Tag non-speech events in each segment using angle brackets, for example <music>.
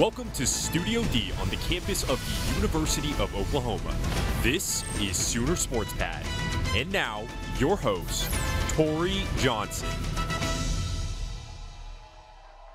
Welcome to Studio D on the campus of the University of Oklahoma. This is Sooner Sports Pad. And now, your host, Tori Johnson.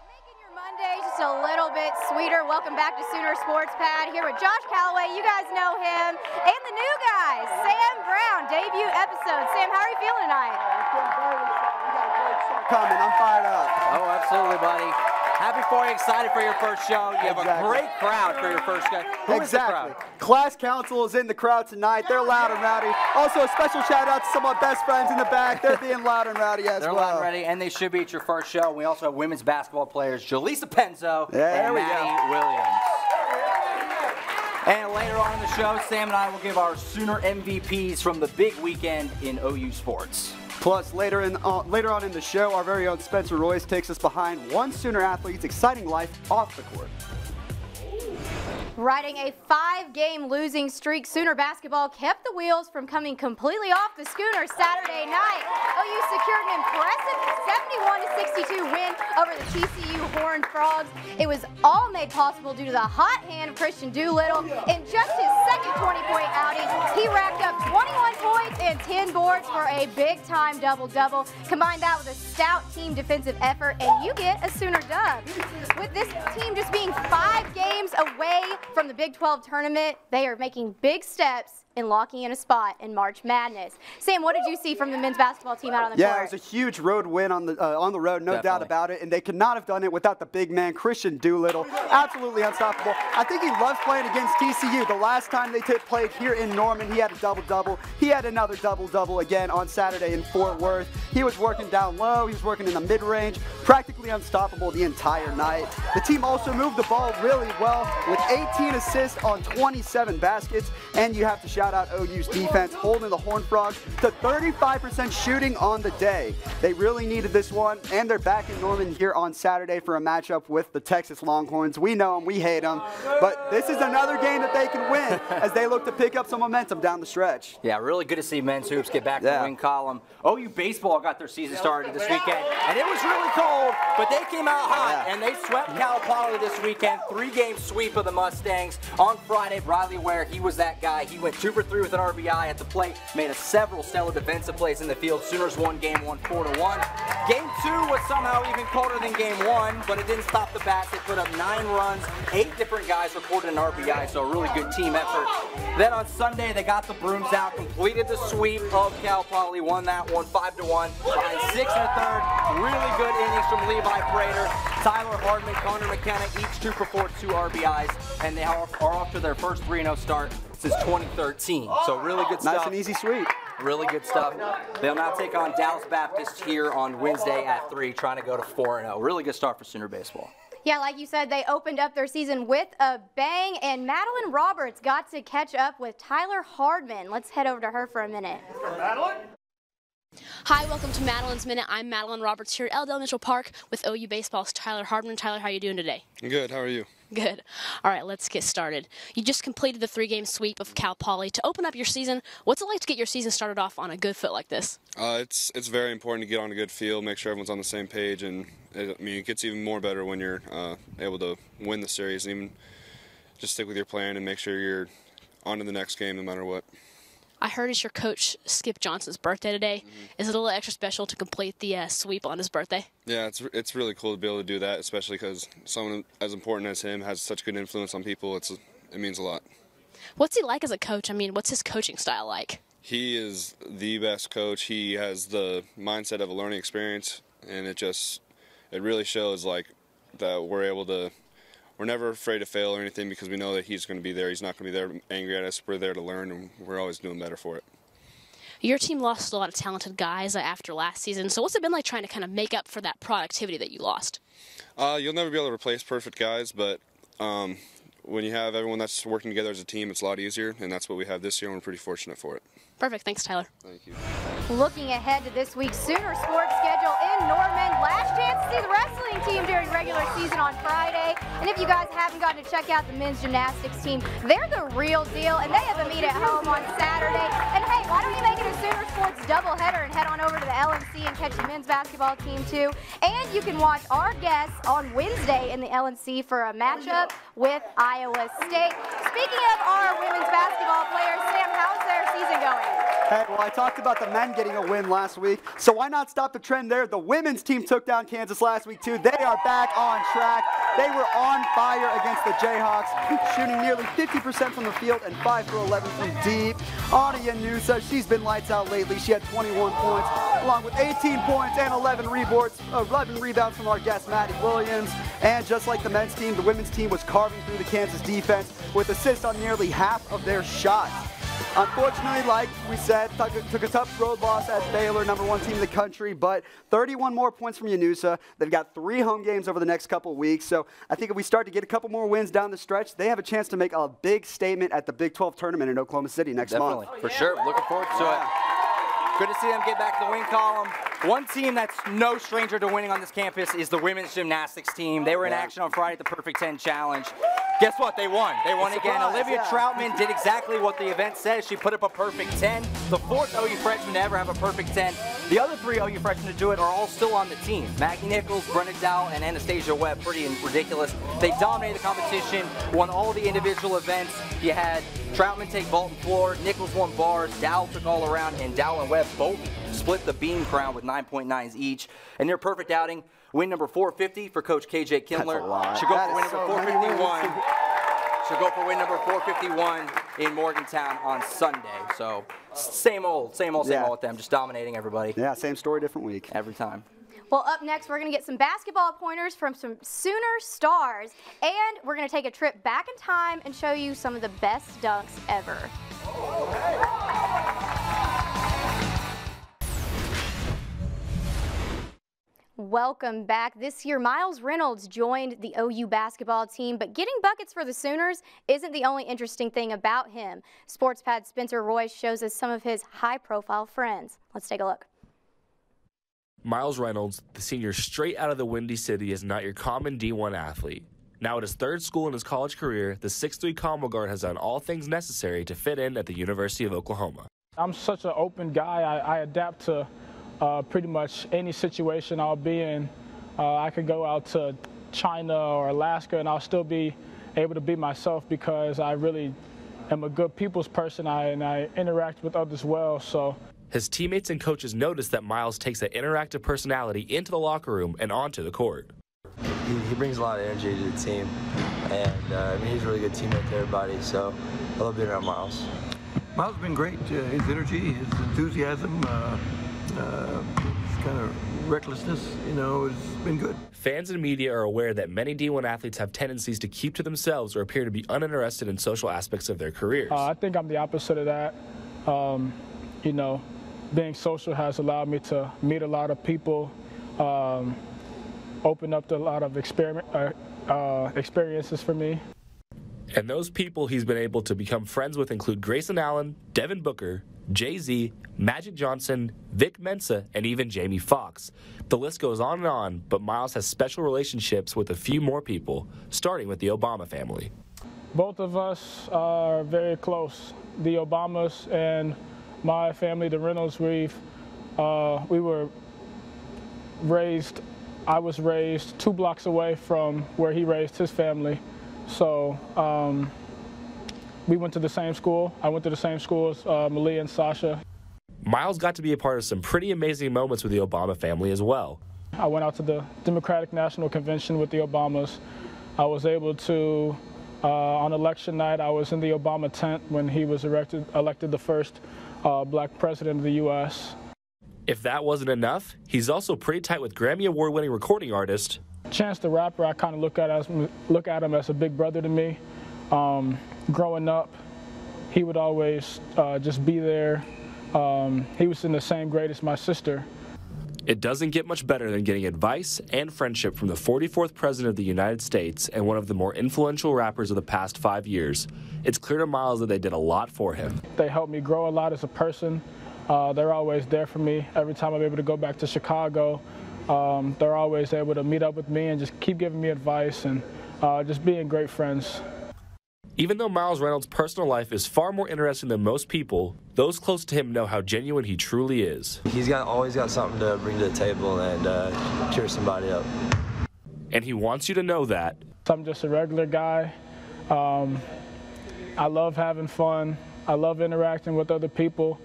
Making your Monday just a little bit sweeter. Welcome back to Sooner Sports Pad here with Josh Calloway. You guys know him. And the new guy, Sam Brown, debut episode. Sam, how are you feeling tonight? It's getting very excited. We've got a great truck coming. I'm fired up. Oh, absolutely, buddy. Happy for you, excited for your first show. You have Exactly. a great crowd for your first show. Who is the exactly. crowd? Class council is in the crowd tonight. They're loud and rowdy. Also, a special shout out to some of my best friends in the back. They're being loud and rowdy as They're well. loud and ready, and they should be at your first show. We also have women's basketball players, Jaleesa Penzo There and we go. Maddie Williams. And later on in the show, Sam and I will give our Sooner MVPs from the big weekend in OU sports. Plus, later in uh, later on in the show, our very own Spencer Royce takes us behind one Sooner athlete's exciting life off the court. Riding a five-game losing streak, Sooner basketball kept the wheels from coming completely off the schooner Saturday night. OU secured an impressive 71-62 win over the TCU Horned Frogs. It was all made possible due to the hot hand of Kristian Doolittle. In just his second 20-point outing, he racked up 21 points and 10 boards for a big-time double-double. Combine that with a stout team defensive effort, and you get a Sooner dub. With this team just being five games away from the Big 12 tournament, they are making big steps in locking in a spot in March Madness. Sam, what did you see from the men's basketball team out on the Yeah, court? it was a huge road win on the uh, on the road, no doubt about it. And they could not have done it without the big man Kristian Doolittle. Absolutely unstoppable. I think he loves playing against TCU. The last time they t- played here in Norman, he had a double double. He had another double double again on Saturday in Fort Worth. He was working down low. He was working in the mid range, practically unstoppable the entire night. The team also moved the ball really well with 18 assists on 27 baskets. And you have to shout out OU's defense holding the Horned Frogs to 35% shooting on the day. They really needed this one, and they're back in Norman here on Saturday for a matchup with the Texas Longhorns. We know them, we hate them, but this is another game that they can win as they look to pick up some momentum down the stretch. Yeah, really good to see men's hoops get back to Yeah. the win column. OU baseball got their season started this weekend, and it was really cold, but they came out hot Yeah. and they swept Cal Poly this weekend. Three-game sweep of the Mustangs on Friday. Bradley Ware, he was that guy. He went two for three with an RBI at the plate, made a several stellar defensive plays in the field. Sooners won game one, four to one. Game two was somehow even colder than game one, but it didn't stop the bats. They put up nine runs. Eight different guys recorded an RBI, so a really good team effort. Then on Sunday, they got the brooms out, completed the sweep of Cal Poly, won that one five to one. Behind six and a third, really good innings from Levi Prater, Tyler Hardman, Connor McKenna, each two for four, two RBIs, and they are, are off to their first 3-0 start since 2013. So really good stuff. Nice and easy sweep. Really good stuff. They'll now take on Dallas Baptist here on Wednesday at 3, trying to go to 4 0. Really good start for Sooner Baseball. Yeah, like you said, they opened up their season with a bang, and Madeline Roberts got to catch up with Tyler Hardman. Let's head over to her for a minute. Madeline? Hi, welcome to Madeline's Minute. I'm Madeline Roberts here at L. Dale Mitchell Park with OU Baseball's Tyler Hardman. Tyler, how are you doing today? Good. How are you? Good. All right, let's get started. You just completed the three-game sweep of Cal Poly. To open up your season, what's it like to get your season started off on a good foot like this? Uh, it's it's very important to get on a good field, make sure everyone's on the same page, and it, I mean it gets even more better when you're uh, able to win the series and even just stick with your plan and make sure you're on to the next game no matter what. I heard it's your coach Skip Johnson's birthday today. Is it a little extra special to complete the uh, sweep on his birthday? Yeah, it's it's really cool to be able to do that, especially because someone as important as him has such good influence on people. It's it means a lot. What's he like as a coach? I mean, what's his coaching style like? He is the best coach. He has the mindset of a learning experience, and it just it really shows like that we're able to. We're never afraid to fail or anything because we know that he's going to be there. He's not going to be there angry at us. We're there to learn, and we're always doing better for it. Your team lost a lot of talented guys uh, after last season. So what's it been like trying to kind of make up for that productivity that you lost? Uh, you'll never be able to replace perfect guys, but um, when you have everyone that's working together as a team, it's a lot easier, and that's what we have this year, and we're pretty fortunate for it. Perfect. Thanks, Tyler. Thank you. Looking ahead to this week's Sooner Sports schedule in Norman. Last chance to see the wrestling team during regular season on Friday. And if you guys haven't gotten to check out the men's gymnastics team, they're the real deal, and they have a meet at home on Saturday. And hey, why don't you make it a Sooner Sports doubleheader and head on over to the LNC and catch the men's basketball team too. And you can watch our guests on Wednesday in the LNC for a matchup with Iowa State. Speaking of our women's basketball players, Sam, how's their season going? Hey, well, I talked about the men getting a win last week, so why not stop the trend there? The women's team took down Kansas last week, too. They are back on track. They were on fire against the Jayhawks, shooting nearly 50% from the field and 5 for 11 from deep. Ana Llanusa, she's been lights out lately. She had 21 points, along with 18 points and 11 rebounds, 11 rebounds from our guest, Maddie Williams. And just like the men's team, the women's team was carving through the Kansas defense with assists on nearly half of their shots. Unfortunately, like we said, took a, took a, tough road loss at Baylor, number one team in the country, but 31 more points from Llanusa. They've got three home games over the next couple weeks, so I think if we start to get a couple more wins down the stretch, they have a chance to make a big statement at the Big 12 tournament in Oklahoma City next Definitely, month. for sure. Looking forward to it. Good to see them get back to the win column. One team that's no stranger to winning on this campus is the women's gymnastics team. They were in action on Friday at the Perfect 10 Challenge. Guess what? They won. They won again. Olivia yeah. Troutman did exactly what the event says. She put up a perfect 10. The fourth OU freshman to ever have a perfect 10. The other three OU freshmen to do it are all still on the team. Maggie Nichols, Brenna Dow, and Anastasia Webb. Pretty ridiculous. They dominated the competition, won all the individual events. You had Troutman take vault and floor, Nichols won bars, Dow took all around, and Dow and Webb both split the beam crown with 9.9s each. And their perfect outing, win number 450 for Coach KJ Kindler. She'll go That for win number so many 451. She'll go for win number 451 in Morgantown on Sunday. So same old, same old, same Yeah. old with them, just dominating everybody Yeah, same story, different week. every time. Well, up next, we're going to get some basketball pointers from some Sooner stars, and we're going to take a trip back in time and show you some of the best dunks ever. Oh, Welcome back. This year, Miles Reynolds joined the OU basketball team, but getting buckets for the Sooners isn't the only interesting thing about him. SportsPad Spencer Royce shows us some of his high-profile friends. Let's take a look. Miles Reynolds, the senior straight out of the Windy City, is not your common D1 athlete. Now at his third school in his college career, the 6'3 combo guard has done all things necessary to fit in at the University of Oklahoma. I'm such an open guy. I, I adapt to uh, pretty much any situation I'll be in. Uh, I could go out to China or Alaska and I'll still be able to be myself because I really am a good people's person I, and I interact with others well. So His teammates and coaches notice that Miles takes that interactive personality into the locker room and onto the court. he, he brings a lot of energy to the team, and uh, I mean he's a really good teammate to everybody. So I love being around Miles. Miles has been great. Uh, his energy, his enthusiasm, uh, uh, kind of recklessness, you know, has been good. Fans and media are aware that many D1 athletes have tendencies to keep to themselves or appear to be uninterested in social aspects of their careers. uh, I think I'm the opposite of that. Um, you know, being social has allowed me to meet a lot of people, um, open up to a lot of experiment, uh, uh, experiences for me. And those people he's been able to become friends with include Grayson Allen, Devin Booker, Jay Z, Magic Johnson, Vic Mensa, and even Jamie Foxx. The list goes on and on, but Miles has special relationships with a few more people, starting with the Obama family. Both of us are very close. The Obamas and my family, the Reynolds, we've, uh, we were raised, I was raised two blocks away from where he raised his family. So um, we went to the same school. I went to the same school as uh, Malia and Sasha. Miles got to be a part of some pretty amazing moments with the Obama family as well. I went out to the Democratic National Convention with the Obamas. I was able to, uh, on election night, I was in the Obama tent when he was elected, elected the first uh, black president of the U.S. If that wasn't enough, he's also pretty tight with Grammy Award winning recording artist Chance the Rapper, I kind of look at as look at him as a big brother to me. Um, growing up, he would always uh, just be there. Um, he was in the same grade as my sister. It doesn't get much better than getting advice and friendship from the 44th President of the United States and one of the more influential rappers of the past five years. It's clear to Miles that they did a lot for him. They helped me grow a lot as a person. Uh, they're always there for me every time I'm able to go back to Chicago. Um, they're always able to meet up with me and just keep giving me advice and uh, just being great friends. Even though Miles Reynolds' personal life is far more interesting than most people, those close to him know how genuine he truly is. He's got always got something to bring to the table and uh, cheer somebody up. And he wants you to know that. I'm just a regular guy. Um, I love having fun. I love interacting with other people.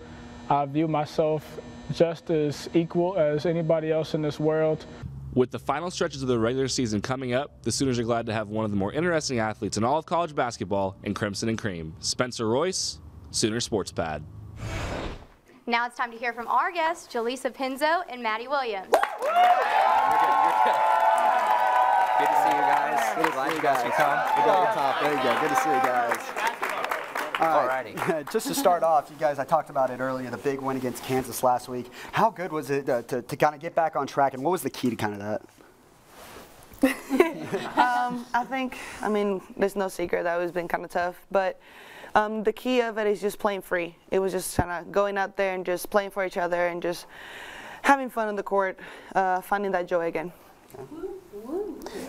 I view myself just as equal as anybody else in this world. With the final stretches of the regular season coming up, the Sooners are glad to have one of the more interesting athletes in all of college basketball in Crimson and Cream. Spencer Royce, Sooner Sports Pad. Now it's time to hear from our guests, Jaleesa Pinzo and Maddie Williams. Good to see you guys. Good to see you you guys guys. could come. We got the top. There you go. Good to see you guys. All right. <laughs> Just to start off, you guys, I talked about it earlier, the big win against Kansas last week. How good was it uh, to, to kind of get back on track, and what was the key to kind of that? <laughs> um, I think, I mean, there's no secret that it's been kind of tough, but um, the key of it is just playing free. It was just kind of going out there and just playing for each other and just having fun on the court, uh, finding that joy again.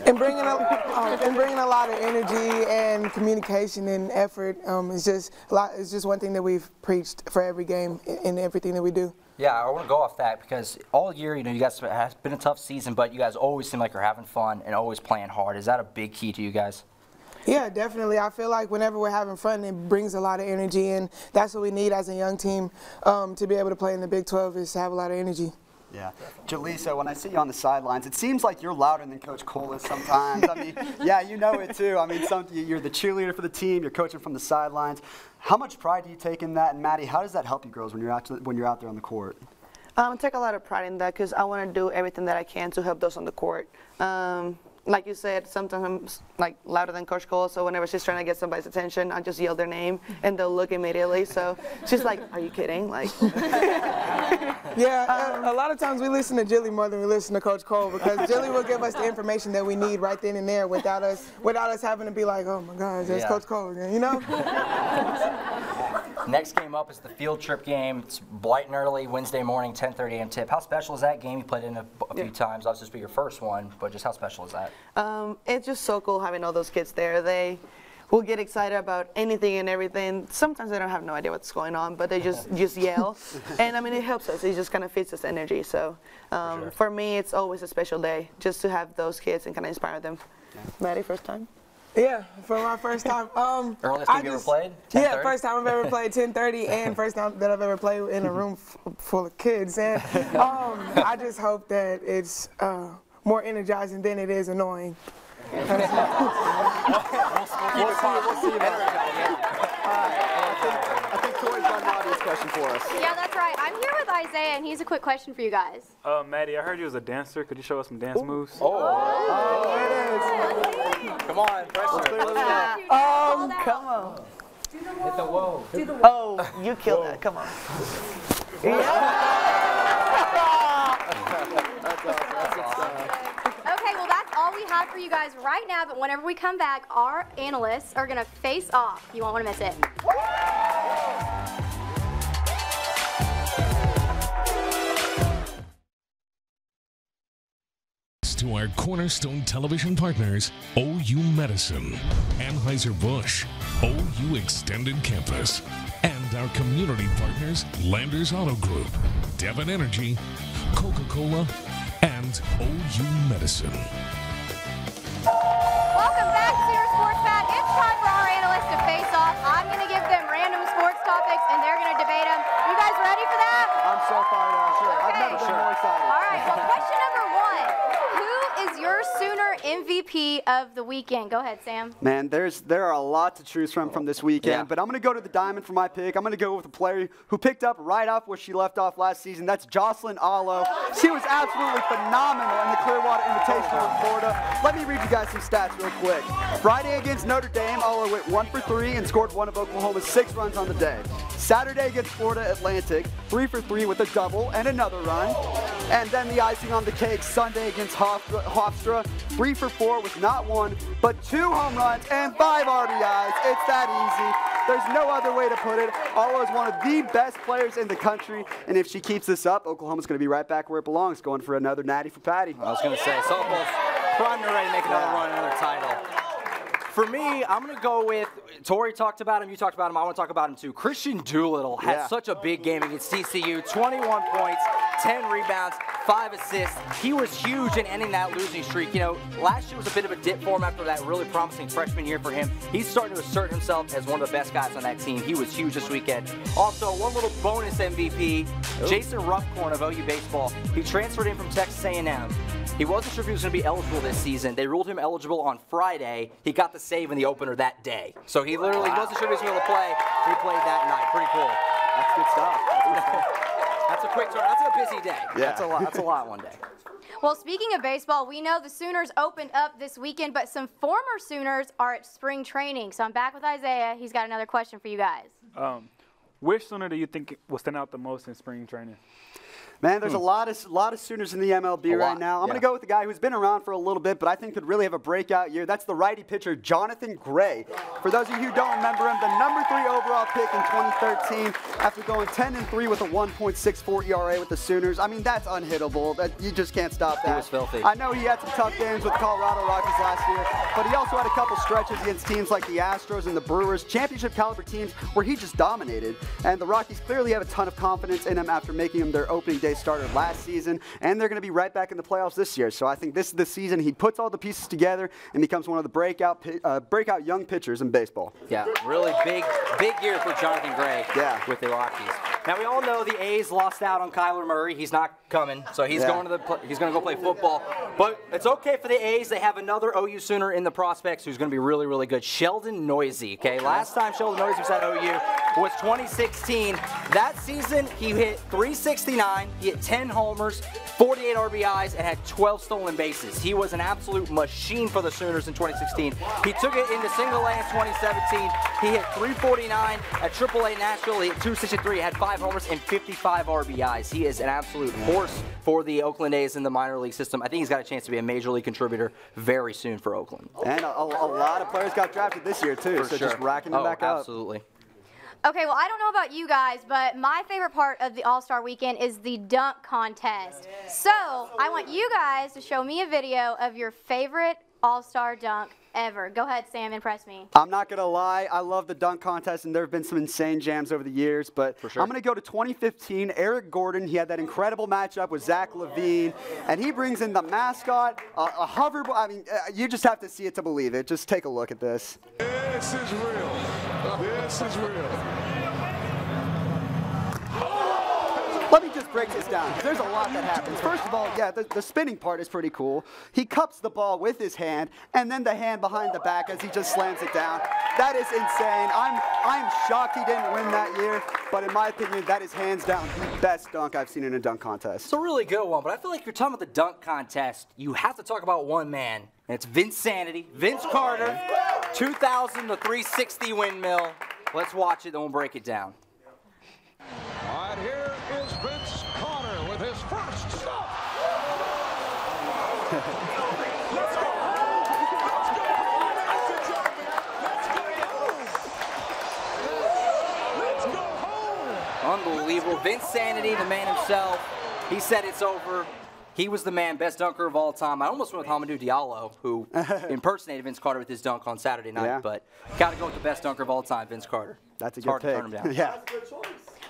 And bringing a, um, and bringing a lot of energy and communication and effort. Um, it's just a lot. It's just one thing that we've preached for every game in everything that we do. Yeah, I want to go off that because all year, you know, you guys has been a tough season, but you guys always seem like you're having fun and always playing hard. Is that a big key to you guys? Yeah, definitely. I feel like whenever we're having fun, it brings a lot of energy, and that's what we need as a young team um, to be able to play in the Big 12 is to have a lot of energy. Yeah. Jaleesa, when I see you on the sidelines, it seems like you're louder than Coach Coale is sometimes. I mean, <laughs> yeah, you know it too. I mean, some, you're the cheerleader for the team. You're coaching from the sidelines. How much pride do you take in that? And Maddie, how does that help you girls when you're out, to, when you're out there on the court? Um, I take a lot of pride in that because I want to do everything that I can to help those on the court. Um, like you said, sometimes I'm like louder than Coach Coale, so whenever she's trying to get somebody's attention, I just yell their name and they'll look immediately. So she's like, "Are you kidding?" Like, <laughs> yeah, a, a, lot of times we listen to Jilly more than we listen to Coach Coale because Jilly will give us the information that we need right then and there without us without us having to be like, "Oh my God, there's Yeah. Coach Coale again," you know? <laughs> Next game up is the field trip game. It's bright and early, Wednesday morning, 10:30 a.m. tip. How special is that game? You played in a, a few times. Obviously, this will be your first one, but just how special is that? um, it's just so cool having all those kids there. They will get excited about anything and everything. Sometimes they don't have no idea what's going on, but they just <laughs> just yell, and I mean it helps us. It just kind of feeds us energy. So um, for, me, it's always a special day just to have those kids and kind of inspire them. Maddie, first time. Yeah, for my first time. Um, Earliest I game you ever just- played? Yeah, first time I've ever played <laughs> 10:30, and first time that I've ever played in a room f- full of kids. And <laughs> um, I just hope that it's uh, more energizing than it is annoying. We'll see, we'll see you about that. I think Tori's got an audience question for us. Yeah, that's right. I'm here with Isaiah, and he's a quick question for you guys. Uh, Maddie, I heard you was a dancer. Could you show us some dance moves? Come on, pressure. Um, come on. Hit the whoa. Oh, you killed that. Come on. <laughs> Okay, well, that's all we have for you guys right now, but whenever we come back, our analysts are going to face off. You won't want to miss it. Our cornerstone television partners, OU Medicine, Anheuser-Busch, OU Extended Campus, and our community partners, Landers Auto Group, Devon Energy, Coca-Cola, and OU Medicine. Of the weekend? Go ahead, Sam. Man, there's there are a lot to choose from from this weekend, Yeah. but I'm going to go to the diamond for my pick. I'm going to go with a player who picked up right off where she left off last season. That's Jocelyn Alo. She was absolutely phenomenal in the Clearwater Invitational in Florida. Let me read you guys some stats real quick. Friday against Notre Dame, Alo went one for three and scored one of Oklahoma's six runs on the day. Saturday against Florida Atlantic, three for three with a double and another run. And then the icing on the cake, Sunday against Hofstra, Hofstra three for four with not one, but two home runs and five RBIs. It's that easy. There's no other way to put it. Alo is one of the best players in the country, and if she keeps this up, Oklahoma's going to be right back where it belongs, going for another natty for Patty. I was going to say, softball's ready to make another run, another title. For me, I'm going to go with Tori talked about him. You talked about him. I want to talk about him too. Kristian Doolittle had Yeah. such a big game against TCU 21 points, 10 rebounds, 5 assists. He was huge in ending that losing streak. You know, last year was a bit of a dip for him after that really promising freshman year for him. He's starting to assert himself as one of the best guys on that team. He was huge this weekend. Also, one little bonus MVP Jason Ruffcorn of OU Baseball. He transferred in from Texas A&M. He wasn't sure if he was going to be eligible this season. They ruled him eligible on Friday. He got the save in the opener that day. So he literally wasn't sure if he was going to play. He played that night. Pretty cool. That's good stuff. That's good stuff. <laughs> That's a quick turn. That's a busy day. Yeah. That's a lot. That's a lot one day. Well, speaking of baseball, we know the Sooners opened up this weekend, but some former Sooners are at spring training. So I'm back with Isaiah. He's got another question for you guys. Um, which Sooner do you think will stand out the most in spring training? Man, there's a hmm. lot of lot of Sooners in the MLB A right lot, now. I'm yeah. going to go with the guy who's been around for a little bit, but I think could really have a breakout year. That's the righty pitcher Jonathan Gray. For those of you who don't remember him, the number three overall pick in 2013, after going 10 and three with a 1.64 ERA with the Sooners. I mean, that's unhittable. That you just can't stop that. He was filthy. I know he had some tough games with Colorado Rockies last year, but he also had a couple stretches against teams like the Astros and the Brewers, championship caliber teams where he just dominated. And the Rockies clearly have a ton of confidence in him after making him their opening day starter last season, and they're going to be right back in the playoffs this year. So I think this is the season he puts all the pieces together and becomes one of the breakout uh, breakout young pitchers in baseball. Yeah, really big, big year for Jonathan Gray Yeah. with the Rockies. Now we all know the A's lost out on Kyler Murray. He's not coming, so he's Yeah. going to the pl- he's going to go play football. But it's okay for the A's. They have another OU Sooner in the prospects who's going to be really, really good. Sheldon Neuse. Okay, last time Sheldon Neuse was at OU was 2016. That season he hit 369. He hit 10 homers, 48 RBIs, and had 12 stolen bases. He was an absolute machine for the Sooners in 2016. He took it into single A in 2017. He hit 349 at AAA Nashville. He hit 263, had five homers and 55 RBIs. He is an absolute horse for the Oakland A's in the minor league system. I think he's got a chance to be a major league contributor very soon for Oakland. And a, a, lot of players got drafted this year too, For so sure. just racking them oh, back up. absolutely. Okay, well, I don't know about you guys, but my favorite part of the All Star weekend is the dunk contest. So I want you guys to show me a video of your favorite All Star dunk ever. Go ahead, Sam, impress me. I'm not gonna lie, I love the dunk contest, and there have been some insane jams over the years. But sure. I'm gonna go to 2015. Eric Gordon, he had that incredible matchup with Zach LaVine, and he brings in the mascot, a, a hoverboard. I mean, uh, you just have to see it to believe it. Just take a look at this. This is real. This is real. Let me just break this down. There's a lot that happens. First of all, yeah, the, the spinning part is pretty cool. He cups the ball with his hand, and then the hand behind the back as he just slams it down. That is insane. I'm I'm shocked he didn't win that year, but in my opinion, that is hands down the best dunk I've seen in a dunk contest. It's a really good one, but I feel like you're talking about the dunk contest. You have to talk about one man, and it's Vinsanity, Vince Carter, 2000 to 360 windmill. Let's watch it, then we'll break it down. All right, here is Vince Carter with his first stop. Let's go. Let's go home, ladies and. Let's go. Let's go. Unbelievable. Vinsanity, the man himself, he said it's over. He was the man, best dunker of all time. I almost went with Hamidou Diallo, who <laughs> impersonated Vince Carter with his dunk on Saturday night, Yeah. but got to go with the best dunker of all time, Vince Carter. That's a It's good hard to pick. turn him down. yeah.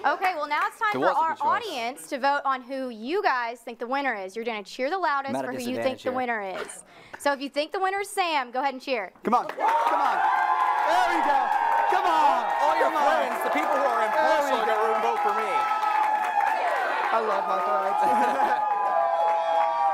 Okay, well, now it's time It for our audience to vote on who you guys think the winner is. You're going to cheer the loudest I'm at a for who you think disadvantage the winner is. So if you think the winner is Sam, go ahead and cheer. Come on, come on. There we go. Come on. All your Come on. friends, the people who are impartial, are going room vote for me. I love my friends. <laughs>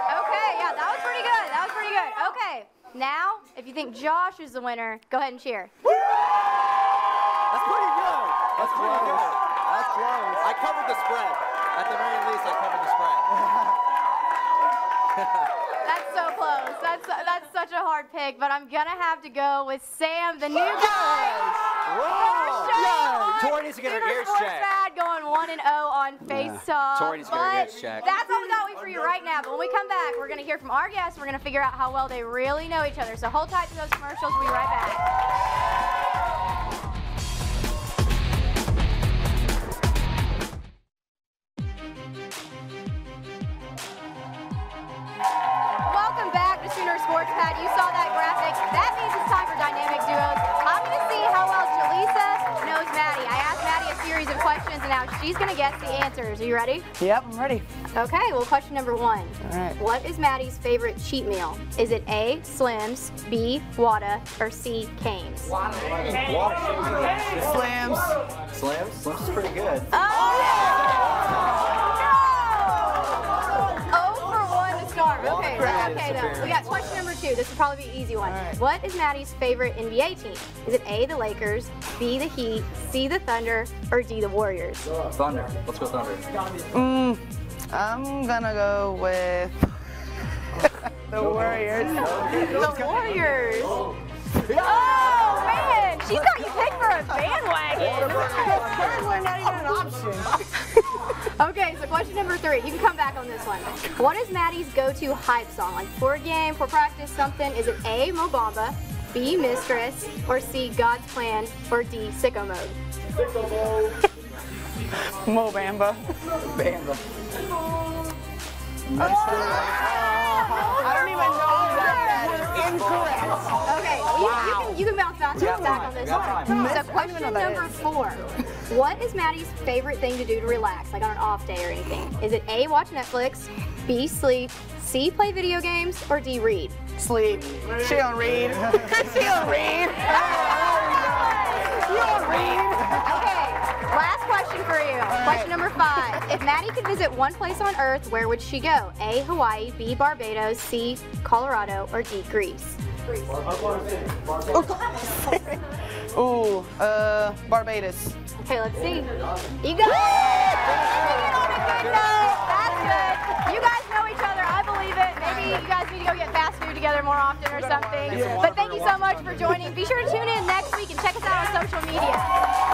Okay, yeah, that was pretty good. That was pretty good. Okay, now if you think Josh is the winner, go ahead and cheer. That's pretty good. That's pretty close. good. That's close. I covered the spread. At the very least, I covered the spread. <laughs> <laughs> That's so close. That's that's such a hard pick, but I'm gonna have to go with Sam, the new guy. First show Tori needs to get her Sooner ears checked. Pad going one and zero on Face Talk. Tori needs to get her ears checked. That's all we got for you right now. But when we come back, we're gonna hear from our guests. We're gonna figure out how well they really know each other. So hold tight to those commercials. We'll be right back. She's going to guess the answers. Are you ready? Yep, I'm ready. Okay, well, question number one. All right. What is Maddie's favorite cheat meal? Is it A, Slims, B, Wada, or C, Canes? Slams. Slams? Slams is pretty good. Oh two. This will probably be an easy one. What is Maddie's favorite NBA team? Is it A, the Lakers, B, the Heat, C, the Thunder, or D, the Warriors? Thunder. Let's go Thunder. Mm, I'm gonna go with <laughs> the Warriors. The Warriors. Oh man, she's got you picked for a bandwagon. We're not even an option. <laughs> Okay, so question number three. You can come back on this one. What is Maddie's go-to hype song? Like for a game, for practice, something? Is it A, Mo Bamba, B, Mistress, or C, God's Plan, or D, Sicko Mode? Mo Bamba. Bamba. Oh, I don't even know that. That is incorrect. Okay, well, you, you, can, you can bounce back, back on this You one. So I don't even question number four. What is Maddie's favorite thing to do to relax, like on an off day or anything? Is it A, watch Netflix, B, sleep, C, play video games, or D, read? Sleep. She don't read. <laughs> she don't read. You don't read. Okay, last question for you. Question number five. If Maddie could visit one place on Earth, where would she go? A, Hawaii, B, Barbados, C, Colorado, or D, Greece? Ooh, uh, Barbados. Okay, let's see. You guys ending on a good note. That's good. You guys know each other. I believe it. Maybe you guys need to go get fast food together more often or something. But thank you so much for joining. Be sure to tune in next week and check us out on social media.